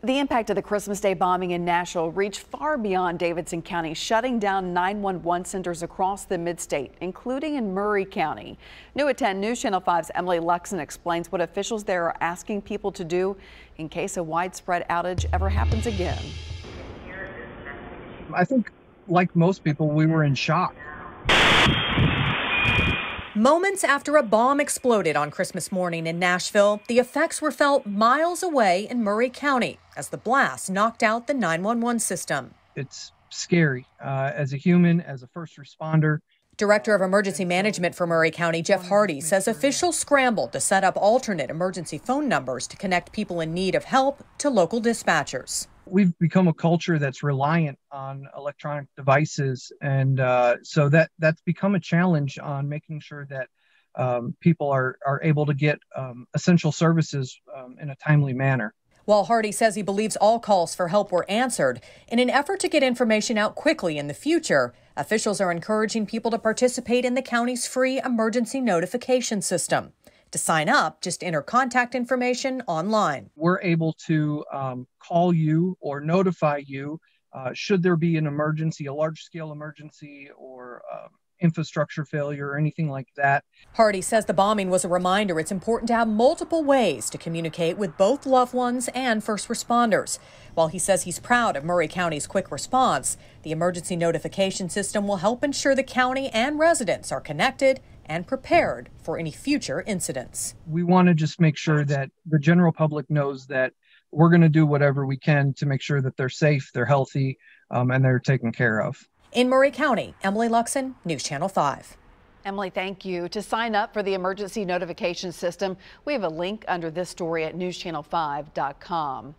The impact of the Christmas Day bombing in Nashville reached far beyond Davidson County, shutting down 911 centers across the midstate, including in Maury County. New at 10 News Channel 5's Emily Luxen explains what officials there are asking people to do in case a widespread outage ever happens again. I think, like most people, we were in shock. Moments after a bomb exploded on Christmas morning in Nashville, the effects were felt miles away in Maury County as the blast knocked out the 911 system. It's scary uh, as a human, as a first responder. Director of Emergency Management for Maury County, Jeff Hardy, says officials scrambled to set up alternate emergency phone numbers to connect people in need of help to local dispatchers we've become a culture that's reliant on electronic devices, and uh, so that that's become a challenge on making sure that um, people are are able to get um, essential services um, in a timely manner. While Hardy says he believes all calls for help were answered, in an effort to get information out quickly in the future, officials are encouraging people to participate in the county's free emergency notification system. To sign up, just enter contact information online. We're able to um, call you or notify you uh, should there be an emergency, a large scale emergency, or um, infrastructure failure or anything like that. Hardy says the bombing was a reminder it's important to have multiple ways to communicate with both loved ones and first responders. While he says he's proud of Maury County's quick response, the emergency notification system will help ensure the county and residents are connected and prepared for any future incidents. We want to just make sure that the general public knows that we're going to do whatever we can to make sure that they're safe, they're healthy, um, and they're taken care of. In Maury County, Emily Luxen, News Channel 5. Emily, thank you. To sign up for the emergency notification system, we have a link under this story at newschannel5.com.